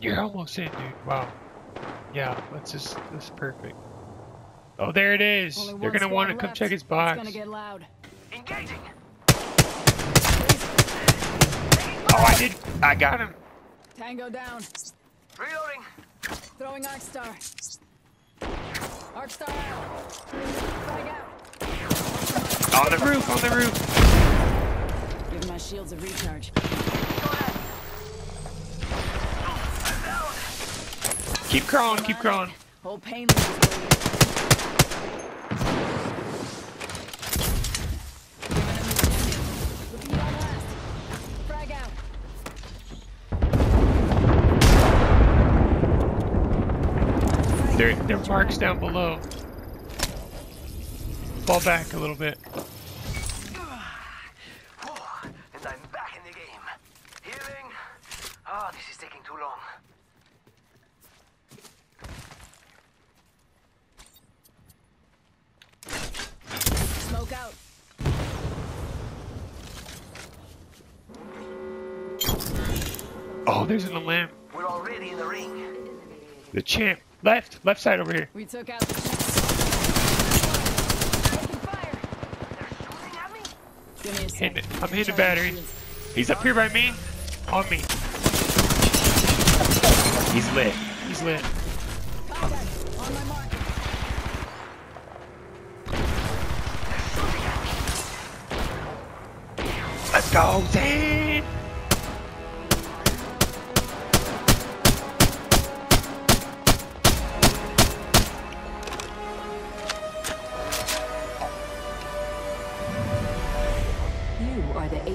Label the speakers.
Speaker 1: You're almost in, dude. Wow. Yeah, let's just. that's perfect. Oh, there it is.
Speaker 2: Only
Speaker 1: They're gonna want to come check his
Speaker 2: It's
Speaker 1: box.
Speaker 2: gonna get loud.
Speaker 3: Engaging.
Speaker 1: Oh, I did. I got him.
Speaker 2: Tango down.
Speaker 3: Reloading.
Speaker 2: Throwing Arc Star. Arc Star out. Frag out.
Speaker 1: On the roof. On the roof.
Speaker 2: Give my shields a recharge.
Speaker 1: Keep crawling. Keep crawling.
Speaker 2: Whole pain is waiting. Giving him the stim. Looking at our last. Frag out.
Speaker 1: There, there are marks down below. Fall back a little bit.
Speaker 3: Oh, and I'm back in the game. Healing. Ah, this is taking too long.
Speaker 2: Smoke out.
Speaker 1: Oh, there's an alarm.
Speaker 3: We're already in the ring.
Speaker 1: The champ. Left. Left side over here.
Speaker 2: We took out the champ. Taking fire.
Speaker 3: They're shooting at me.
Speaker 2: Give me a sec.
Speaker 1: Hitting it. I'm hitting the battery. He's up here by me. On me. He's lit. He's lit.
Speaker 2: Contact. On my mark.
Speaker 1: go then! You are the